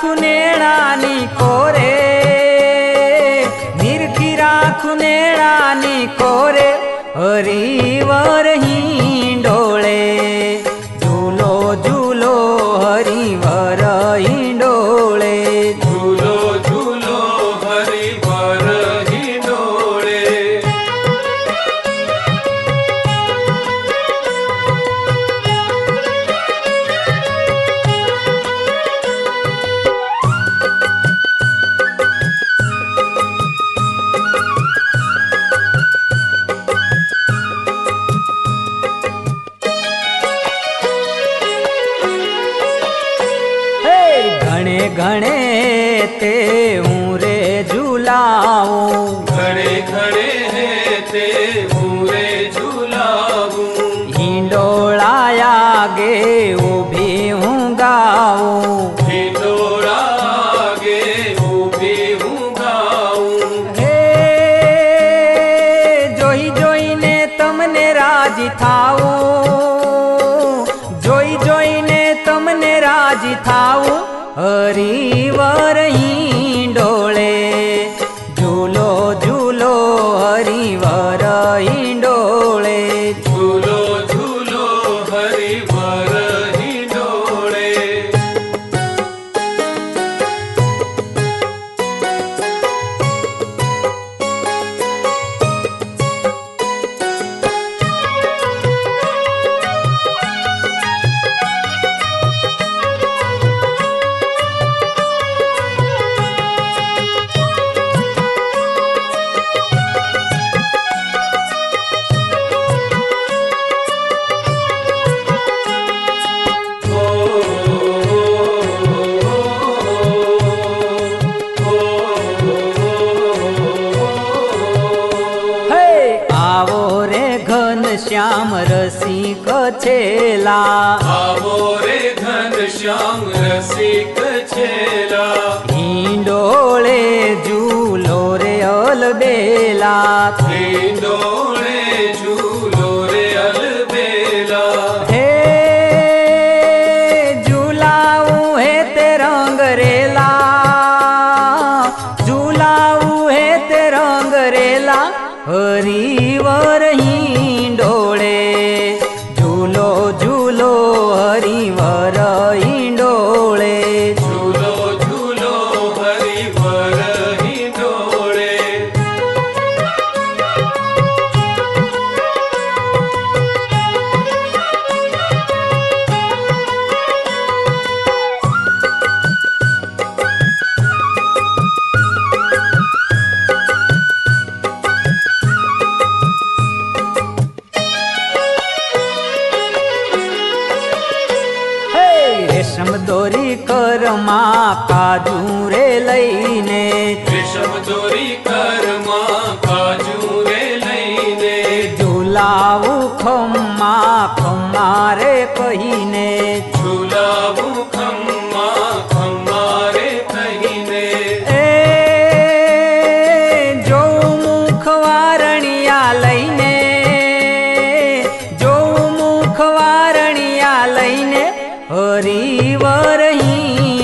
राखुने कोरे मिर्खी राखुने कोरे हरी वरही घणे ते उरे झूलाओ झूलाऊं। घणे घणे ते हूँ रे झूलाऊं। हिंडोलाया गे उभी हूँ राज़ी थाओ हरिवा ईडोळे झूलो झूलो हरिवा ई डोळे झोलो झूलो हरिवा શ્યામ રસિક છેલા આવો રે ઘન શ્યામ રસિક છેલા હિંડોળે ઝૂલો રે અલબેલા હિંડોળે ઝૂલો રે અલબેલા હે ઝુલાવું હે તે રંગ રેલા ઝુલાવું હે તે રંગ રેલા હરિવર રેશમ દોરી કરમાં કાજુ રે લઈને. રેશમ દોરી કરમાં કાજુ રે લઈને. ઝુલાવું ખમ્મા ખમ્મા રે કહીને. ઝુલાવું ખમ્મા वही